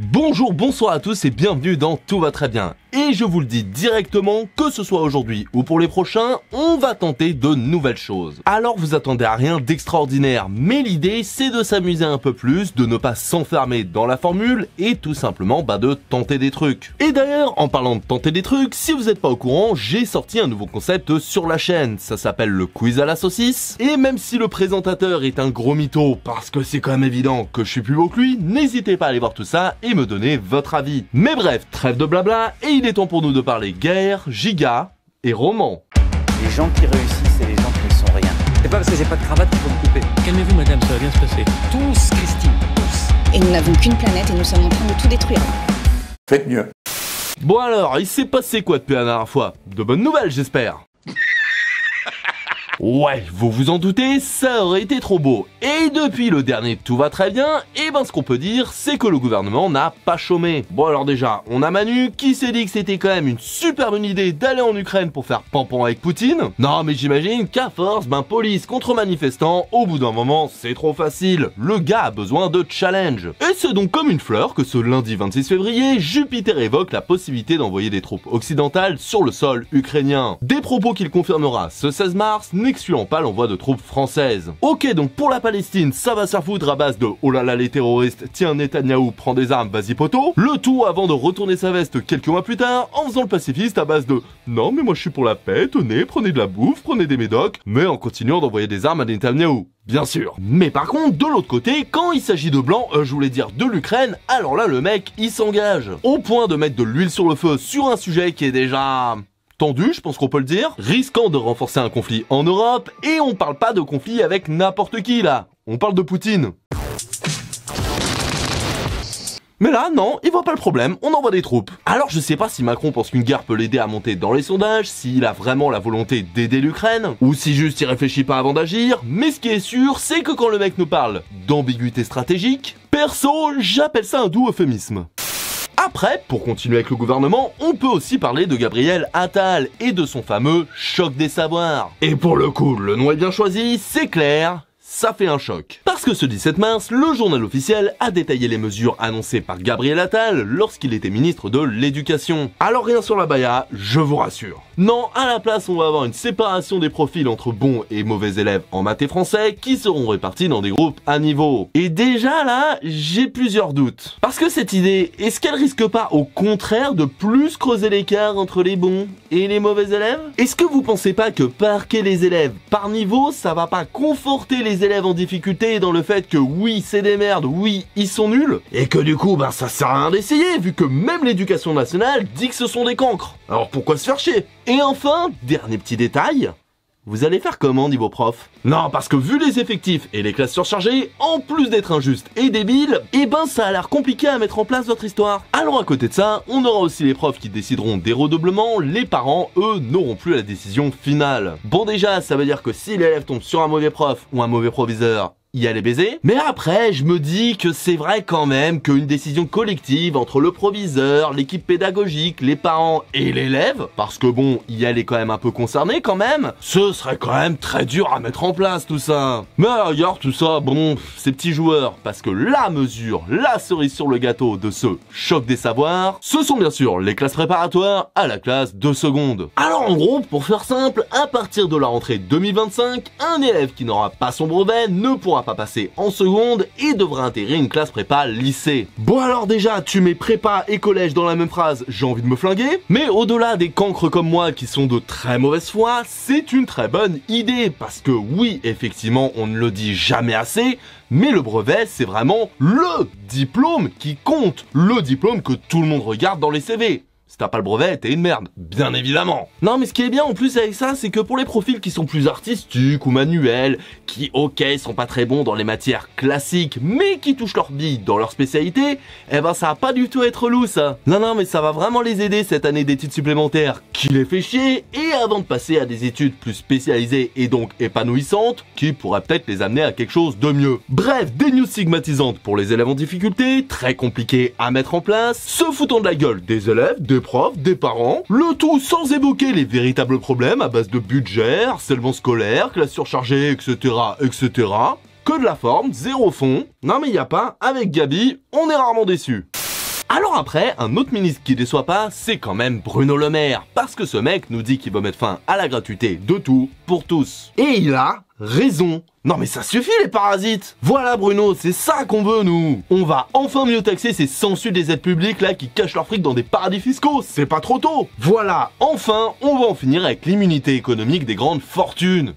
Bonjour, bonsoir à tous et bienvenue dans Tout va très bien. Et je vous le dis directement, que ce soit aujourd'hui ou pour les prochains, on va tenter de nouvelles choses. Alors vous attendez à rien d'extraordinaire, mais l'idée c'est de s'amuser un peu plus, de ne pas s'enfermer dans la formule et tout simplement bah, de tenter des trucs. Et d'ailleurs, en parlant de tenter des trucs, si vous n'êtes pas au courant, j'ai sorti un nouveau concept sur la chaîne. Ça s'appelle le quiz à la saucisse. Et même si le présentateur est un gros mytho, parce que c'est quand même évident que je suis plus beau que lui, n'hésitez pas à aller voir tout ça et me donner votre avis. Mais bref, trêve de blabla, et il est temps pour nous de parler guerre, giga et roman. Les gens qui réussissent et les gens qui ne sont rien. C'est pas parce que j'ai pas de cravate qu'il faut me couper. Calmez-vous, madame, ça va bien se passer. Tous, Christine, tous. Et nous n'avons qu'une planète et nous sommes en train de tout détruire. Faites mieux. Bon alors, il s'est passé quoi depuis la dernière fois? De bonnes nouvelles j'espère Ouais, vous vous en doutez, ça aurait été trop beau. Et depuis le dernier Tout va très bien, et ben ce qu'on peut dire, c'est que le gouvernement n'a pas chômé. Bon alors déjà, on a Manu qui s'est dit que c'était quand même une super bonne idée d'aller en Ukraine pour faire pampan avec Poutine. Non mais j'imagine qu'à force, ben police contre manifestants, au bout d'un moment, c'est trop facile. Le gars a besoin de challenge. Et c'est donc comme une fleur que ce lundi 26 février, Jupiter évoque la possibilité d'envoyer des troupes occidentales sur le sol ukrainien. Des propos qu'il confirmera ce 16 mars, n'excluant pas l'envoi de troupes françaises. Ok, donc pour la Palestine, ça va se foutre à base de oh là là les terroristes, tiens Netanyahou prend des armes, vas-y poto. Le tout avant de retourner sa veste quelques mois plus tard en faisant le pacifiste à base de non mais moi je suis pour la paix, tenez, prenez de la bouffe, prenez des médocs, mais en continuant d'envoyer des armes à Netanyahou. Bien sûr. Mais par contre, de l'autre côté, quand il s'agit de blanc, euh, je voulais dire de l'Ukraine, alors là le mec, il s'engage. Au point de mettre de l'huile sur le feu sur un sujet qui est déjà tendu, je pense qu'on peut le dire, risquant de renforcer un conflit en Europe, et on parle pas de conflit avec n'importe qui là, on parle de Poutine. Mais là, non, il voit pas le problème, on envoie des troupes. Alors je sais pas si Macron pense qu'une guerre peut l'aider à monter dans les sondages, s'il a vraiment la volonté d'aider l'Ukraine, ou si juste il réfléchit pas avant d'agir, mais ce qui est sûr, c'est que quand le mec nous parle d'ambiguïté stratégique, perso, j'appelle ça un doux euphémisme. Après, pour continuer avec le gouvernement, on peut aussi parler de Gabriel Attal et de son fameux choc des savoirs. Et pour le coup, le nom est bien choisi, c'est clair, ça fait un choc. Parce que ce 17 mars, le journal officiel a détaillé les mesures annoncées par Gabriel Attal lorsqu'il était ministre de l'Éducation. Alors rien sur la baya, je vous rassure. Non, à la place, on va avoir une séparation des profils entre bons et mauvais élèves en maths et français qui seront répartis dans des groupes à niveau. Et déjà là, j'ai plusieurs doutes. Parce que cette idée, est-ce qu'elle risque pas au contraire de plus creuser l'écart entre les bons et les mauvais élèves? Est-ce que vous pensez pas que parquer les élèves par niveau, ça va pas conforter les élèves en difficulté dans le fait que oui, c'est des merdes, oui, ils sont nuls, et que du coup, ben ça sert à rien d'essayer vu que même l'éducation nationale dit que ce sont des cancres. Alors pourquoi se faire chier? Enfin, dernier petit détail, vous allez faire comment niveau prof? Non, parce que vu les effectifs et les classes surchargées, en plus d'être injuste et débile, eh ben ça a l'air compliqué à mettre en place votre histoire. Alors à côté de ça, on aura aussi les profs qui décideront des redoublements, les parents, eux, n'auront plus la décision finale. Bon déjà, ça veut dire que si l'élève tombe sur un mauvais prof ou un mauvais proviseur, y aller baiser. Mais après, je me dis que c'est vrai quand même qu'une décision collective entre le proviseur, l'équipe pédagogique, les parents et l'élève, parce que bon, y aller quand même un peu concerné quand même, ce serait quand même très dur à mettre en place tout ça. Mais regarde tout ça, bon, ces petits joueurs, parce que la mesure, la cerise sur le gâteau de ce choc des savoirs, ce sont bien sûr les classes préparatoires à la classe de seconde. Alors en gros, pour faire simple, à partir de la rentrée 2025, un élève qui n'aura pas son brevet ne pourra pas passer en seconde et devra intégrer une classe prépa lycée. Bon alors déjà, tu mets prépa et collège dans la même phrase, j'ai envie de me flinguer, mais au-delà des cancres comme moi qui sont de très mauvaise foi, c'est une très bonne idée, parce que oui, effectivement, on ne le dit jamais assez, mais le brevet, c'est vraiment LE diplôme qui compte, le diplôme que tout le monde regarde dans les CV. Si t'as pas le brevet, t'es une merde, bien évidemment. Non, mais ce qui est bien en plus avec ça, c'est que pour les profils qui sont plus artistiques ou manuels, qui ok sont pas très bons dans les matières classiques, mais qui touchent leur bille dans leur spécialité, eh ben ça va pas du tout être loup ça. Non, non, mais ça va vraiment les aider cette année d'études supplémentaires qui les fait chier, et avant de passer à des études plus spécialisées et donc épanouissantes, qui pourraient peut-être les amener à quelque chose de mieux. Bref, des news stigmatisantes pour les élèves en difficulté, très compliquées à mettre en place, se foutant de la gueule des élèves, des profs, des parents, le tout sans évoquer les véritables problèmes à base de budget, harcèlement scolaire, classe surchargée, etc., etc. Que de la forme, zéro fond. Non mais y a pas, avec Gabi, on est rarement déçu. Alors après, un autre ministre qui déçoit pas, c'est quand même Bruno Le Maire, parce que ce mec nous dit qu'il veut mettre fin à la gratuité de tout pour tous. Et il a raison. Non mais ça suffit les parasites. Voilà Bruno, c'est ça qu'on veut nous. On va enfin mieux taxer ces sensus des aides publiques là qui cachent leur fric dans des paradis fiscaux, c'est pas trop tôt. Voilà, enfin, on va en finir avec l'immunité économique des grandes fortunes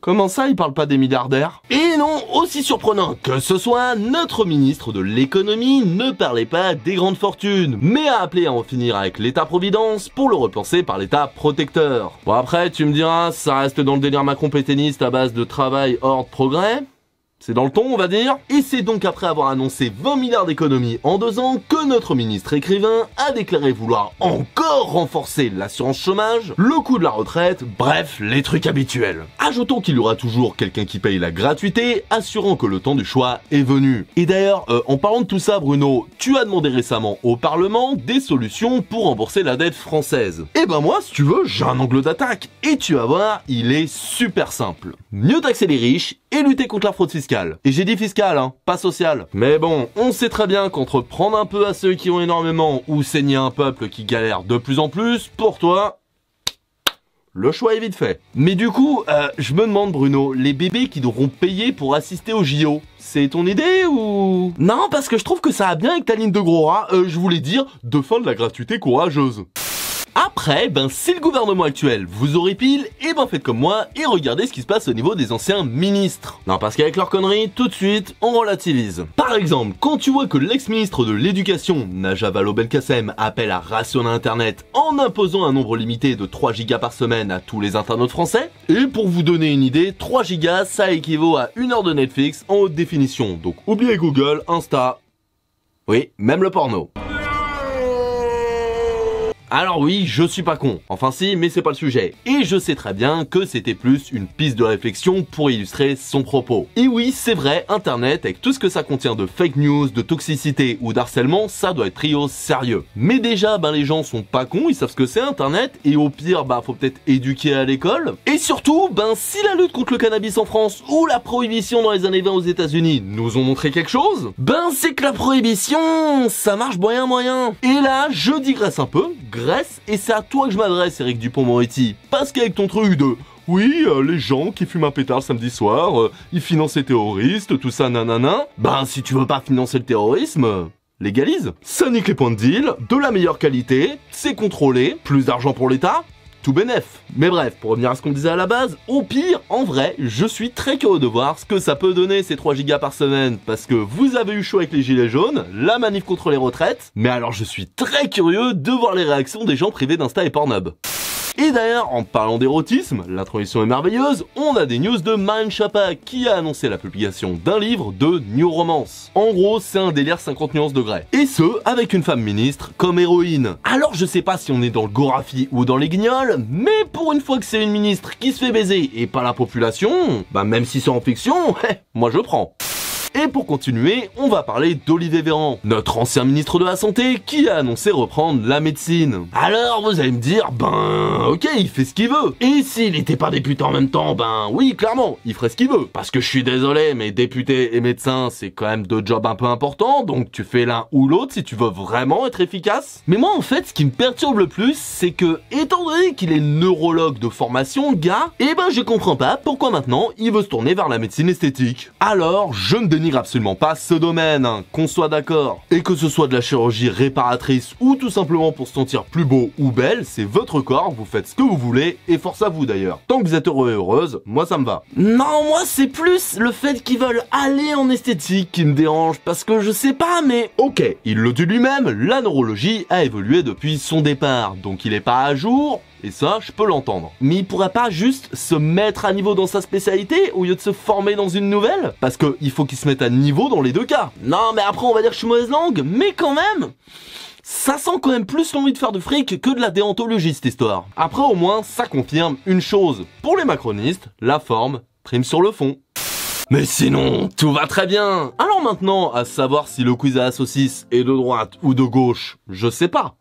Comment ça, il parle pas des milliardaires? Et non, aussi surprenant que ce soit, notre ministre de l'économie ne parlait pas des grandes fortunes, mais a appelé à en finir avec l'État-providence pour le repenser par l'État protecteur. Bon après, tu me diras, ça reste dans le délire macron pétainiste à base de travail, ordre, progrès? C'est dans le ton, on va dire. Et c'est donc après avoir annoncé 20 milliards d'économies en deux ans que notre ministre écrivain a déclaré vouloir encore renforcer l'assurance chômage, le coût de la retraite, bref, les trucs habituels. Ajoutons qu'il y aura toujours quelqu'un qui paye la gratuité, assurant que le temps du choix est venu. Et d'ailleurs, euh, en parlant de tout ça, Bruno, tu as demandé récemment au Parlement des solutions pour rembourser la dette française. Et ben moi, si tu veux, j'ai un angle d'attaque. Et tu vas voir, il est super simple. Mieux taxer les riches et lutter contre la fraude fiscale. Et j'ai dit fiscale, hein, pas sociale. Mais bon, on sait très bien qu'entre prendre un peu à ceux qui ont énormément ou saigner un peuple qui galère de plus en plus, pour toi, le choix est vite fait. Mais du coup, euh, je me demande Bruno, les bébés qui devront payer pour assister au JO, c'est ton idée ou... Non, parce que je trouve que ça a bien avec ta ligne de gros rat, euh, je voulais dire, de fin de la gratuité courageuse. Après, ben si le gouvernement actuel vous aurait pile, et eh ben faites comme moi et regardez ce qui se passe au niveau des anciens ministres. Non parce qu'avec leurs conneries, tout de suite, on relativise. Par exemple, quand tu vois que l'ex-ministre de l'éducation, Najat Vallaud-Belkacem, appelle à rationner internet en imposant un nombre limité de 3 gigas par semaine à tous les internautes français, et pour vous donner une idée, 3 gigas ça équivaut à une heure de Netflix en haute définition, donc oubliez Google, Insta, oui, même le porno. Alors oui, je suis pas con. Enfin si, mais c'est pas le sujet. Et je sais très bien que c'était plus une piste de réflexion pour illustrer son propos. Et oui, c'est vrai, Internet, avec tout ce que ça contient de fake news, de toxicité ou d'harcèlement, ça doit être pris au sérieux. Mais déjà, ben les gens sont pas cons, ils savent ce que c'est Internet, et au pire, bah faut peut-être éduquer à l'école. Et surtout, ben si la lutte contre le cannabis en France ou la prohibition dans les années 20 aux États-Unis nous ont montré quelque chose, ben c'est que la prohibition, ça marche moyen moyen. Et là, je digresse un peu Et c'est à toi que je m'adresse, Eric Dupont-Moretti. Parce qu'avec ton truc de oui, euh, les gens qui fument un pétard samedi soir, euh, ils financent les terroristes, tout ça, nanana. Ben, si tu veux pas financer le terrorisme, légalise. Ça nique les points de deal, de la meilleure qualité, c'est contrôlé, plus d'argent pour l'État, tout bénef. Mais bref, pour revenir à ce qu'on disait à la base, au pire, en vrai, je suis très curieux de voir ce que ça peut donner ces 3 gigas par semaine, parce que vous avez eu chaud avec les gilets jaunes, la manif contre les retraites, mais alors je suis très curieux de voir les réactions des gens privés d'Insta et Pornhub. Et d'ailleurs, en parlant d'érotisme, l'introduction est merveilleuse, on a des news de Marine Chapa qui a annoncé la publication d'un livre de New Romance. En gros, c'est un délire 50 nuances de grès. Et ce, avec une femme ministre comme héroïne. Alors je sais pas si on est dans le gorafi ou dans les guignols, mais pour une fois que c'est une ministre qui se fait baiser et pas la population, bah même si c'est en fiction, moi je prends. Et pour continuer, on va parler d'Olivier Véran, notre ancien ministre de la Santé qui a annoncé reprendre la médecine. Alors vous allez me dire, ben ok, il fait ce qu'il veut. Et s'il était pas député en même temps, ben oui, clairement, il ferait ce qu'il veut. Parce que je suis désolé, mais député et médecin, c'est quand même deux jobs un peu importants, donc tu fais l'un ou l'autre si tu veux vraiment être efficace. Mais moi en fait, ce qui me perturbe le plus, c'est que, étant donné qu'il est neurologue de formation, gars, eh ben je comprends pas pourquoi maintenant il veut se tourner vers la médecine esthétique. Alors, je ne dénigre absolument pas ce domaine, hein, qu'on soit d'accord. Et que ce soit de la chirurgie réparatrice ou tout simplement pour se sentir plus beau ou belle, c'est votre corps, vous faites ce que vous voulez, et force à vous d'ailleurs. Tant que vous êtes heureux et heureuse, moi ça me va. Non, moi c'est plus le fait qu'ils veulent aller en esthétique qui me dérange, parce que je sais pas, mais ok, il le dit lui-même, la neurologie a évolué depuis son départ, donc il est pas à jour, et ça, je peux l'entendre. Mais il pourrait pas juste se mettre à niveau dans sa spécialité au lieu de se former dans une nouvelle? Parce qu'il faut qu'il se mette à niveau dans les deux cas. Non, mais après on va dire que je suis mauvaise langue, mais quand même ça sent quand même plus l'envie de faire de fric que de la déontologie cette histoire. Après au moins, ça confirme une chose. Pour les macronistes, la forme prime sur le fond. Mais sinon, tout va très bien. Alors maintenant, à savoir si le quiz à la saucisse est de droite ou de gauche, je sais pas.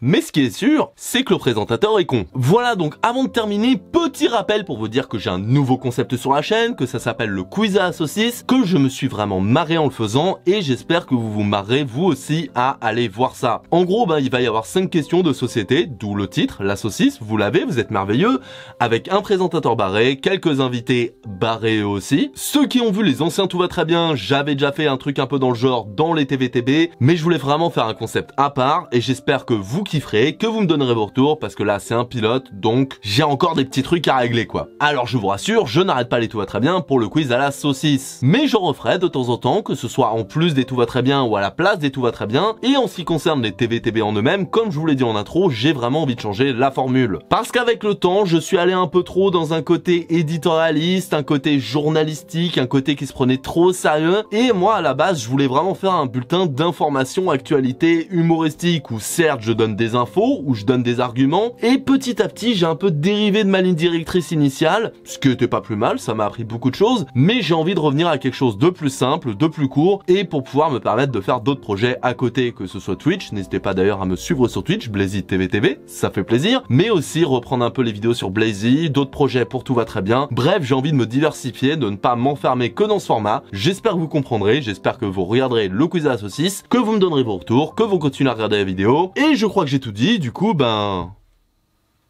Mais ce qui est sûr, c'est que le présentateur est con. Voilà donc avant de terminer, petit rappel pour vous dire que j'ai un nouveau concept sur la chaîne, que ça s'appelle le quiz à saucisse, que je me suis vraiment marré en le faisant et j'espère que vous vous marrez vous aussi à aller voir ça. En gros, ben, il va y avoir 5 questions de société, d'où le titre, la saucisse, vous l'avez, vous êtes merveilleux, avec un présentateur barré, quelques invités barrés aussi. Ceux qui ont vu les anciens Tout va très bien, j'avais déjà fait un truc un peu dans le genre dans les TVTB, mais je voulais vraiment faire un concept à part et j'espère que vous que vous me donnerez vos retours parce que là c'est un pilote donc j'ai encore des petits trucs à régler quoi. Alors je vous rassure, je n'arrête pas les Tout va très bien pour le quiz à la saucisse. Mais je referai de temps en temps, que ce soit en plus des Tout va très bien ou à la place des Tout va très bien, et en ce qui concerne les TVTB en eux-mêmes, comme je vous l'ai dit en intro, j'ai vraiment envie de changer la formule. Parce qu'avec le temps, je suis allé un peu trop dans un côté éditorialiste, un côté journalistique, un côté qui se prenait trop sérieux, et moi à la base je voulais vraiment faire un bulletin d'information, actualité, humoristique, où certes je donne des infos, où je donne des arguments, et petit à petit j'ai un peu dérivé de ma ligne directrice initiale, ce qui était pas plus mal, ça m'a appris beaucoup de choses, mais j'ai envie de revenir à quelque chose de plus simple, de plus court, et pour pouvoir me permettre de faire d'autres projets à côté, que ce soit Twitch, n'hésitez pas d'ailleurs à me suivre sur Twitch, Blazy TV TV, ça fait plaisir, mais aussi reprendre un peu les vidéos sur Blazy, d'autres projets pour tout va très bien, bref j'ai envie de me diversifier, de ne pas m'enfermer que dans ce format, j'espère que vous comprendrez, j'espère que vous regarderez le quiz à la saucisse, que vous me donnerez vos retours, que vous continuerez à regarder la vidéo, et je crois que j'ai tout dit, du coup ben...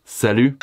Salut.